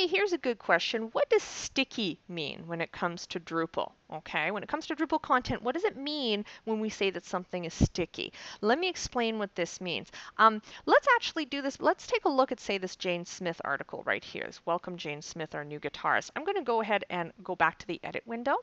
hey, here's a good question. What does sticky mean when it comes to Drupal? Okay, when it comes to Drupal content, what does it mean when we say that something is sticky? Let me explain what this means. Um, let's actually do this. Let's take a look at, say, this Jane Smith article right here. Welcome Jane Smith, our new guitarist. I'm going to go ahead and go back to the edit window.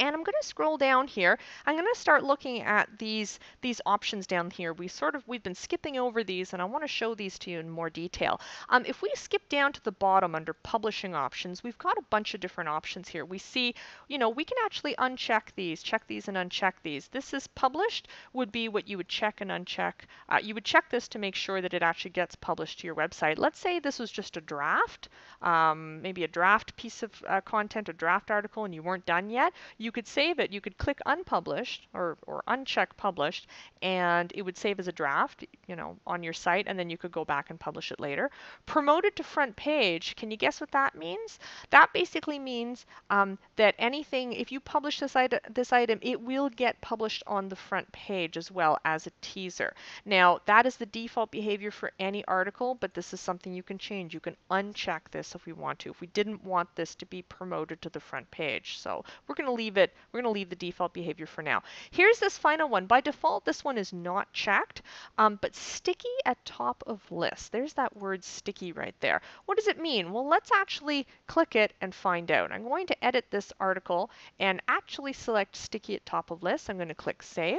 And I'm going to scroll down here. I'm going to start looking at these these options down here. We sort of we've been skipping over these, and I want to show these to you in more detail. Um, if we skip down to the bottom under publishing options, we've got a bunch of different options here. We see, you know, we can actually uncheck these, check these, and uncheck these. This is published would be what you would check and uncheck. Uh, you would check this to make sure that it actually gets published to your website. Let's say this was just a draft, um, maybe a draft piece of uh, content, a draft article, and you weren't done yet you could save it. You could click unpublished or, or uncheck published, and it would save as a draft, you know, on your site, and then you could go back and publish it later. Promoted to front page, can you guess what that means? That basically means um, that anything, if you publish this, item, this item, it will get published on the front page as well as a teaser. Now, that is the default behavior for any article, but this is something you can change. You can uncheck this if we want to, if we didn't want this to be promoted to the front page. So we're going to leave leave it, we're going to leave the default behavior for now. Here's this final one. By default, this one is not checked, um, but sticky at top of list. There's that word sticky right there. What does it mean? Well, let's actually click it and find out. I'm going to edit this article and actually select sticky at top of list. I'm going to click save.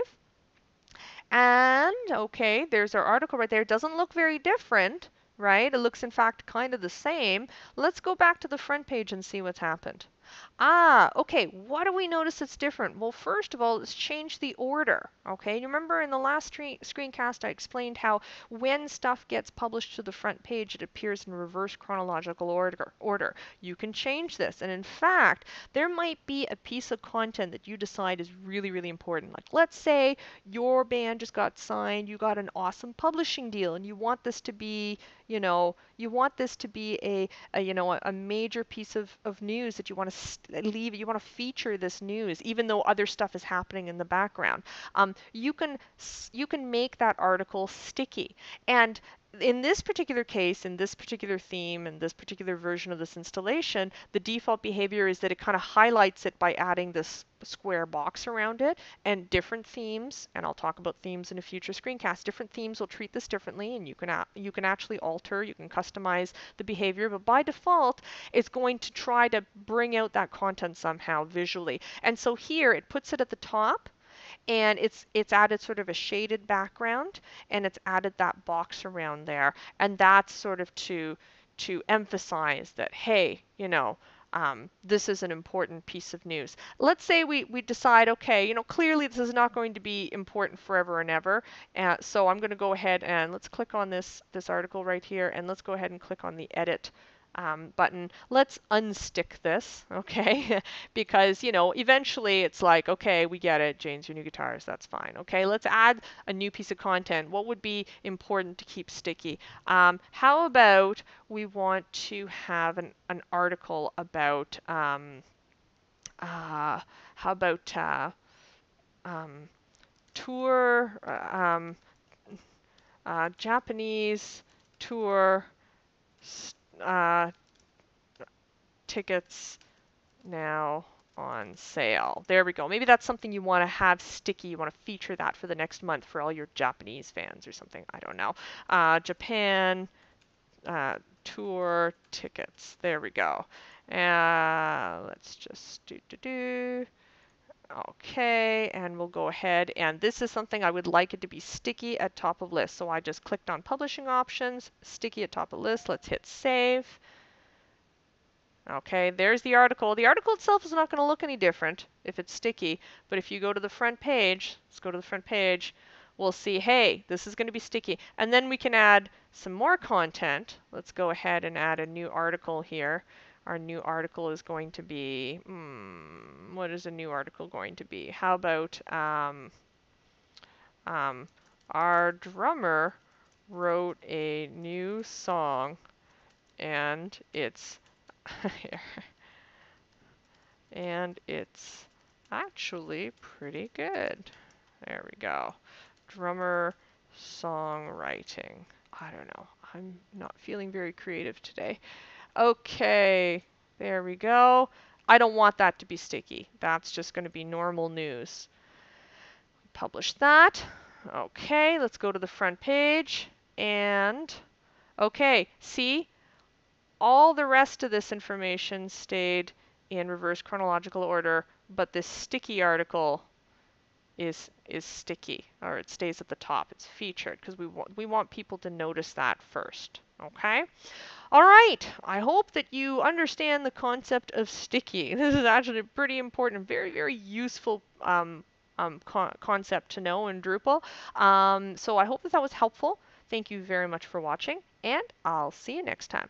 And okay, there's our article right there. It doesn't look very different, right? It looks in fact kind of the same. Let's go back to the front page and see what's happened. Ah, okay. What do we notice that's different? Well, first of all, let's change the order. Okay, you remember in the last screencast I explained how when stuff gets published to the front page, it appears in reverse chronological order. order. You can change this. And in fact, there might be a piece of content that you decide is really, really important. Like let's say your band just got signed, you got an awesome publishing deal, and you want this to be, you know, you want this to be a, a you know, a, major piece of, of news that you want to leave you want to feature this news even though other stuff is happening in the background. Um, you can you can make that article sticky. And in this particular case, in this particular theme, in this particular version of this installation, the default behavior is that it kind of highlights it by adding this square box around it and different themes, and I'll talk about themes in a future screencast, different themes will treat this differently and you can, you can actually alter, you can customize the behavior, but by default, it's going to try to bring out that content somehow visually. And so here, it puts it at the top, and it's it's added sort of a shaded background and it's added that box around there and that's sort of to to emphasize that hey you know um, this is an important piece of news. Let's say we, we decide, okay, you know, clearly this is not going to be important forever and ever. Uh, so I'm going to go ahead and let's click on this, this article right here and let's go ahead and click on the edit um, button. Let's unstick this, okay? because, you know, eventually it's like, okay, we get it, Jane's your new guitarist, that's fine. Okay, let's add a new piece of content. What would be important to keep sticky? Um, how about we want to have an, an article about, um, uh, how about uh, um, tour, uh, um, uh, Japanese tour uh, tickets now on sale. There we go. Maybe that's something you want to have sticky. You want to feature that for the next month for all your Japanese fans or something. I don't know. Uh, Japan uh, tour tickets. There we go. Uh, let's just do do do. Okay, and we'll go ahead and this is something I would like it to be sticky at top of list. So I just clicked on publishing options, sticky at top of list. Let's hit save. Okay, there's the article. The article itself is not going to look any different if it's sticky, but if you go to the front page, let's go to the front page, we'll see, hey, this is going to be sticky. And then we can add some more content. Let's go ahead and add a new article here our new article is going to be, hmm, what is a new article going to be? How about um, um, our drummer wrote a new song and it's and it's actually pretty good. There we go. Drummer songwriting. I don't know. I'm not feeling very creative today. Okay, there we go. I don't want that to be sticky. That's just going to be normal news. Publish that. Okay, let's go to the front page. And, okay, see, all the rest of this information stayed in reverse chronological order, but this sticky article is is sticky or it stays at the top. It's featured because we want we want people to notice that first. Okay? All right. I hope that you understand the concept of sticky. This is actually a pretty important, very very useful um, um, co concept to know in Drupal. Um, so I hope that that was helpful. Thank you very much for watching, and I'll see you next time.